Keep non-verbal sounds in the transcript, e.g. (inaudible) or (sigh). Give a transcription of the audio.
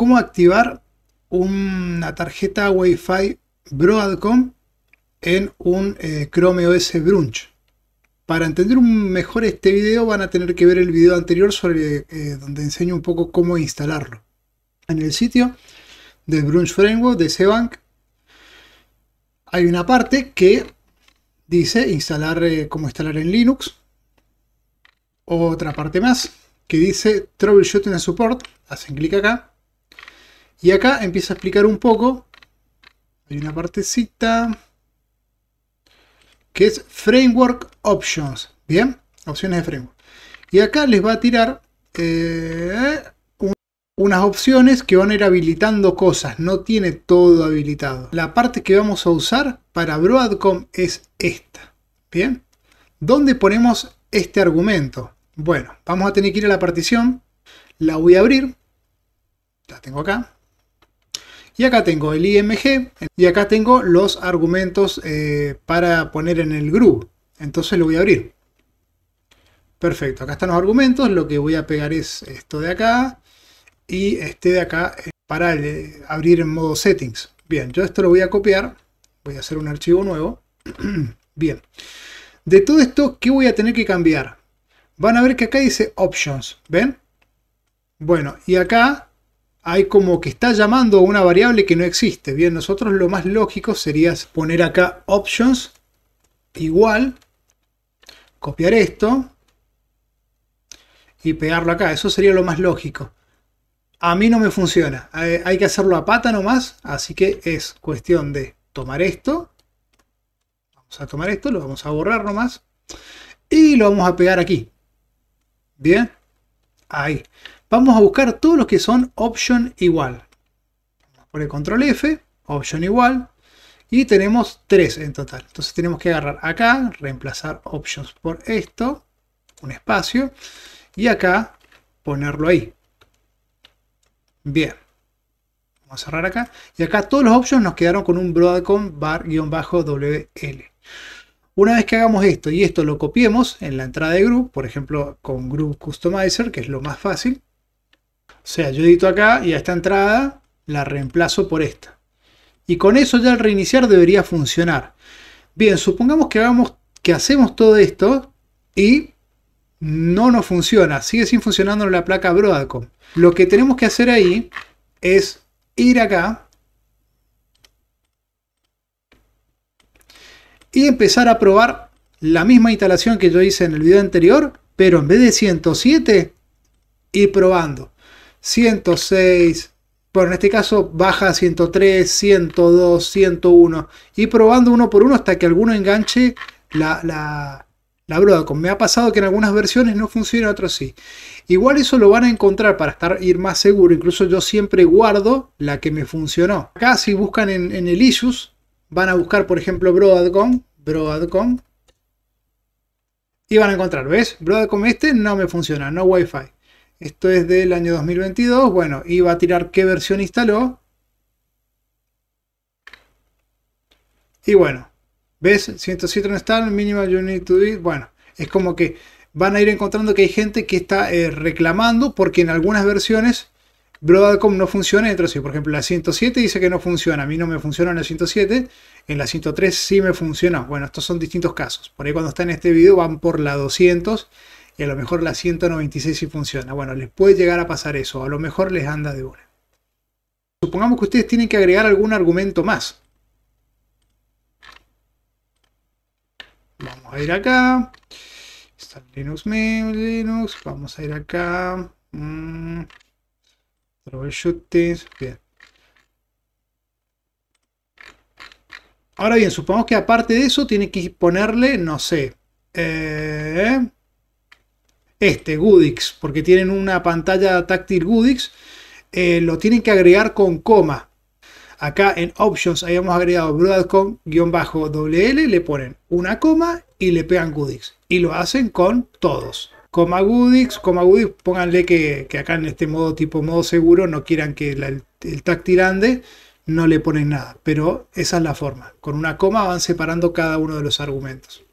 cómo activar una tarjeta Wi-Fi Broadcom en un eh, Chrome OS Brunch. Para entender mejor este video van a tener que ver el video anterior sobre eh, donde enseño un poco cómo instalarlo. En el sitio del Brunch Framework de Cbank hay una parte que dice instalar eh, cómo instalar en Linux. Otra parte más que dice Troubleshooting and Support. Hacen clic acá. Y acá empieza a explicar un poco. Hay una partecita que es Framework Options. Bien, opciones de framework. Y acá les va a tirar eh, unas opciones que van a ir habilitando cosas. No tiene todo habilitado. La parte que vamos a usar para Broadcom es esta. Bien, ¿dónde ponemos este argumento? Bueno, vamos a tener que ir a la partición. La voy a abrir. La tengo acá. Y acá tengo el IMG y acá tengo los argumentos eh, para poner en el group. Entonces lo voy a abrir. Perfecto, acá están los argumentos. Lo que voy a pegar es esto de acá y este de acá para eh, abrir en modo settings. Bien, yo esto lo voy a copiar. Voy a hacer un archivo nuevo. (clears throat) Bien. De todo esto, ¿qué voy a tener que cambiar? Van a ver que acá dice options. ¿Ven? Bueno, y acá hay como que está llamando a una variable que no existe. Bien, nosotros lo más lógico sería poner acá options igual, copiar esto y pegarlo acá. Eso sería lo más lógico. A mí no me funciona. Hay que hacerlo a pata nomás, así que es cuestión de tomar esto. Vamos a tomar esto, lo vamos a borrar nomás. Y lo vamos a pegar aquí. Bien. Ahí vamos a buscar todos los que son option igual. Por el control F, option igual, y tenemos tres en total. Entonces tenemos que agarrar acá, reemplazar options por esto, un espacio, y acá ponerlo ahí. Bien. Vamos a cerrar acá. Y acá todos los options nos quedaron con un Broadcom bar-WL. Una vez que hagamos esto y esto lo copiemos en la entrada de Group, por ejemplo con Group Customizer, que es lo más fácil, o sea, yo edito acá y a esta entrada la reemplazo por esta. Y con eso ya al reiniciar debería funcionar. Bien, supongamos que, hagamos, que hacemos todo esto y no nos funciona. Sigue sin funcionando la placa Broadcom. Lo que tenemos que hacer ahí es ir acá y empezar a probar la misma instalación que yo hice en el video anterior, pero en vez de 107, ir probando. 106, bueno, en este caso baja a 103, 102, 101 y probando uno por uno hasta que alguno enganche la, la, la Broadcom. Me ha pasado que en algunas versiones no funciona, en otras sí. Igual eso lo van a encontrar para estar ir más seguro. Incluso yo siempre guardo la que me funcionó. Acá si buscan en, el issues, van a buscar por ejemplo Broadcom, Broadcom. Y van a encontrar, ¿ves? Broadcom este no me funciona, no Wi-Fi. Esto es del año 2022. Bueno, iba a tirar qué versión instaló. Y bueno, ¿ves? 107 no está, minimal you need to do Bueno, es como que van a ir encontrando que hay gente que está eh, reclamando porque en algunas versiones Broadcom no funciona. Entonces, por ejemplo, la 107 dice que no funciona. A mí no me funciona en la 107. En la 103 sí me funciona. Bueno, estos son distintos casos. Por ahí cuando está en este video van por la 200 y a lo mejor la 196 sí funciona. Bueno, les puede llegar a pasar eso, a lo mejor les anda de una. Supongamos que ustedes tienen que agregar algún argumento más. Vamos a ir acá. Está Linux Linux. Vamos a ir acá. Mm. Bien. Ahora bien, supongamos que aparte de eso tiene que ponerle, no sé, eh, este, Goodix, porque tienen una pantalla táctil Goodix, eh, lo tienen que agregar con coma. Acá en Options habíamos agregado Broadcom-WL, le ponen una coma y le pegan Goodix. Y lo hacen con todos. Coma Goodix, coma Goodix, pónganle que, acá en este modo tipo modo seguro no quieran que el, el táctil ande, no le ponen nada. Pero esa es la forma. Con una coma van separando cada uno de los argumentos.